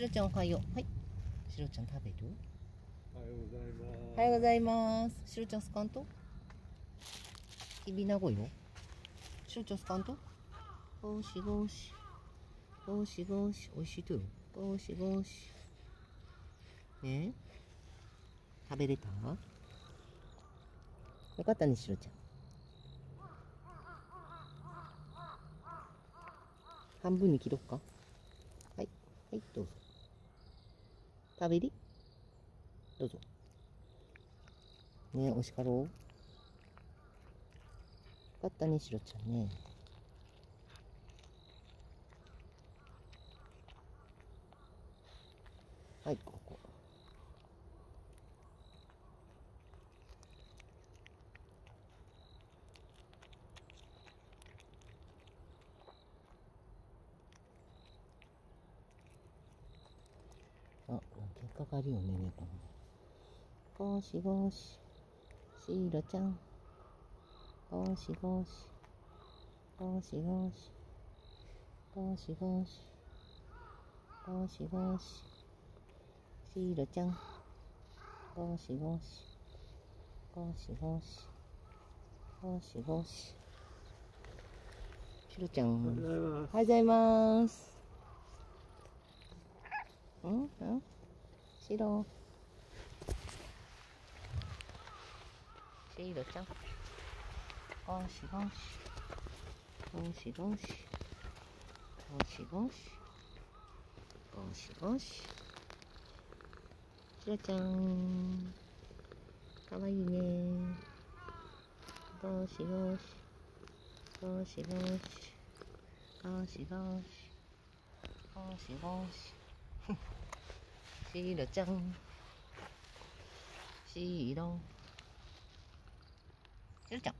しろちゃんおはよう。はい。しろちゃん食べる？おはようございます。おはようございます。しろちゃんスカント？きびなごよ。しろちゃんスカント？ゴシゴシゴシゴシおいしいとよ。ゴシゴシね？食べれた？よかったねしろちゃん。半分に切ろっか。はい。はいどうぞ食べり。どうぞ。ねおいしかろう。よかったねしろちゃんね。はいここ。あ、結果があるよね、猫の。ゴシゴシ。シーロちゃん。ゴシゴシ。ゴシゴシ。ゴシゴシ。ゴシゴシ。シーロちゃん。ゴシゴシ。ゴシゴシ。ゴシゴシ。シロちゃん。おはようございます。うん？うん？白。白ちゃん。ゴシゴシ。ゴシゴシ。ゴシゴシ。ゴシゴシ。白ちゃん。かわいいね。ゴシゴシ。ゴシゴシ。ゴシゴシ。ゴシゴシ。シロちゃん。シロ。シロちゃん。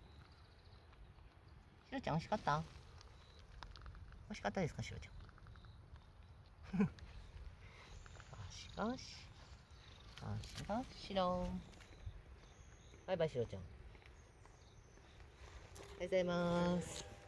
シロちゃん美味しかった美味しかったですか、シロちゃん。ゴシゴシ。ゴシゴシ、シロ。バイバイ、シロちゃん。おはようございます。